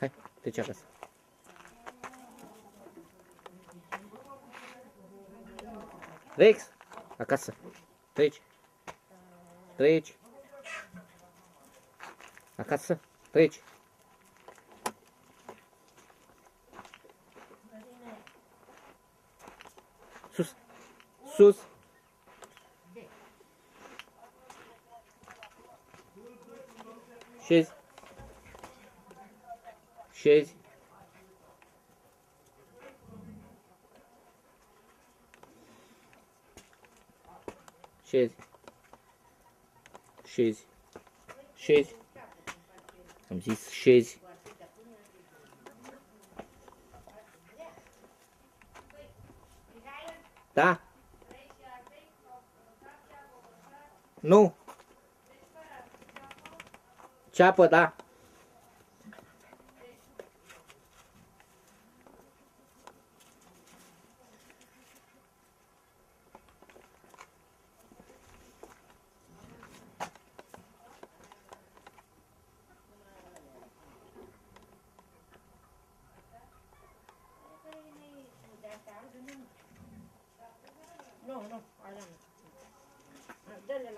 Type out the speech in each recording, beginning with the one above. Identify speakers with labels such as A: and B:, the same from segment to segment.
A: Hai, treci acasă. Rex, acasă. Treci. Treci. Acasă. Treci. Sus. Sus. Șezi. Șezi. Șezi. Șezi. Șezi. Am zis șezi. Da? Nu. Ceapă, da.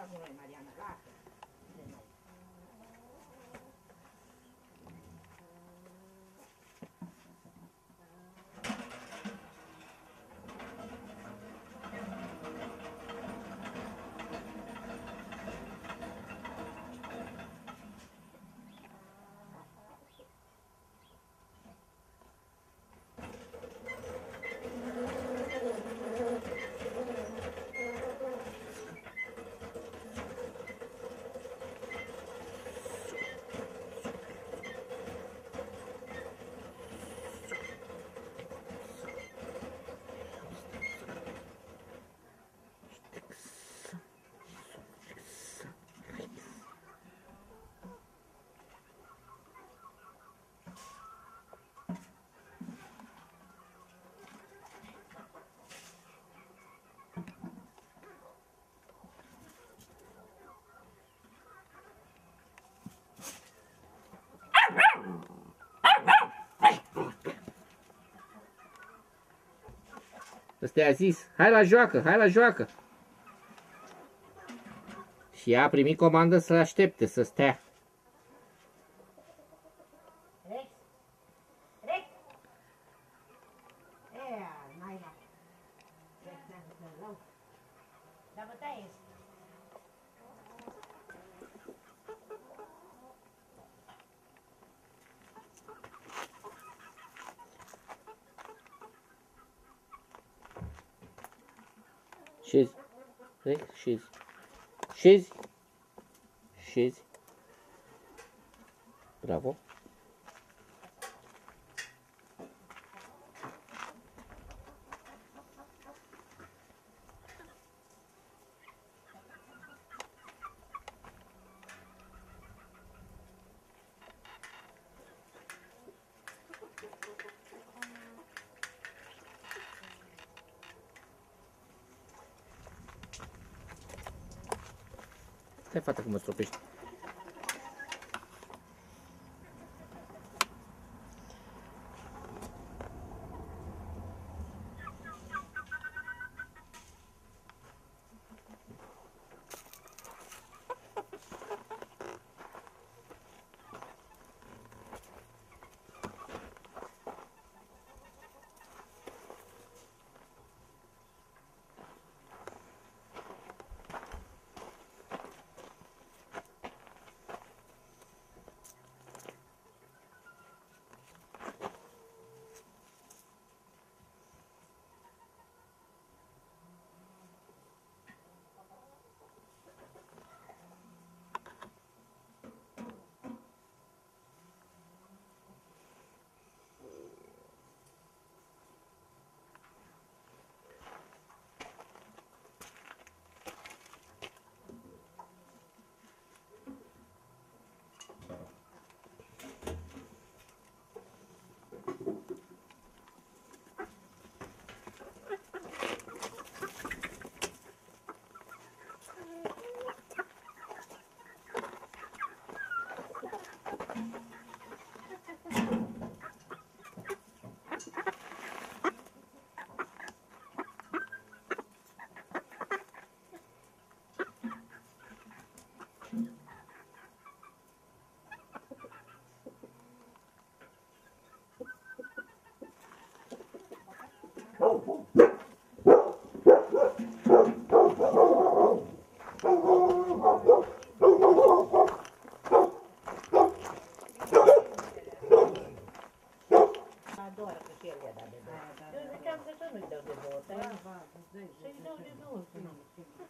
B: la comunidad de Mariana Baja.
A: Ăsta a zis, hai la joacă, hai la joacă. Și ea a primit comandă să aștepte, să stea.
B: Rex? Rex? Ea, n-ai la. Rex, n-ai la rău. Dar bătaie este.
A: Șezi. Rex, șezi. Șezi. Șezi. Bravo. Stai, fata, că mă stropești.
B: Să-i
C: dai,
B: dau
C: dai,
B: de
C: dai.
B: două.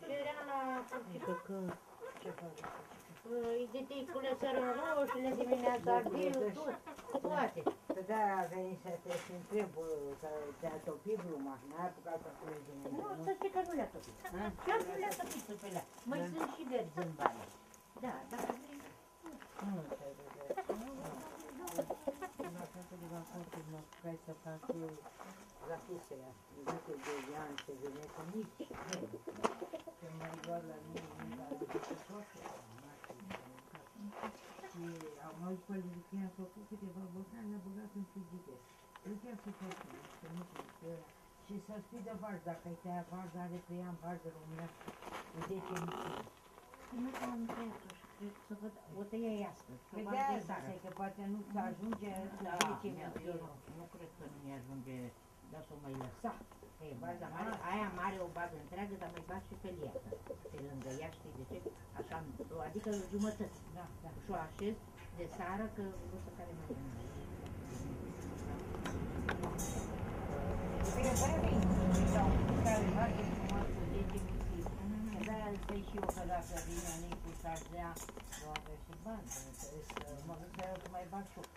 B: Și era la părțică că
C: Ce faci?
B: îi deticule sărănu și le dimineața ardiu, tot, toate.
C: Că de a venit să te și întreb, că te-a topit gluma, n-ai apucat să pleci din
B: Nu, să știi că nu le-a topit.
C: Ha?
B: Chiar nu le-a topit pe alea. Mai
C: Da.
B: sunt și verzi în bani. Da, dacă vrei.
C: Nu, te-ai La capul de vacanță mă apucai să fac eu la chestia de de ani să vine cu nici. Că mai doar la mine, nu la de toate. Și am mai pe că am făcut câteva băgani, le-a băgat în frigider. Eu chiar să fac, să nu știu, și să spui de varză, dacă ai tăia varză, are pe ea în varză românească, cu 10 minute.
B: Nu am tăiat-o și cred să văd, o tăia astăzi. că
C: Păi
B: va
C: de
B: de
C: aia
B: seară.
C: zice că poate nu ți ajunge cu
B: Da,
C: 10
B: eu
C: minute.
B: nu, nu cred că nu mi-ajunge, dar să o mai lăs.
C: Da. Ei,
B: Baza
C: baza
B: mare,
C: mare.
B: aia mare o bagă întreagă, dar mai bag și pe liată. Pe lângă ea, știi de ce? Așa, adică jumătăți.
C: Da, da.
B: Și o așez de seară, că o să care mai bine.
C: Bine, fără mine. Sau care face frumos cu 10 minute. Că de-aia îl stai și eu că dacă vine Nicu s-ar dea, nu avea și bani. Înțeles că mă gândeam să mai bag și eu.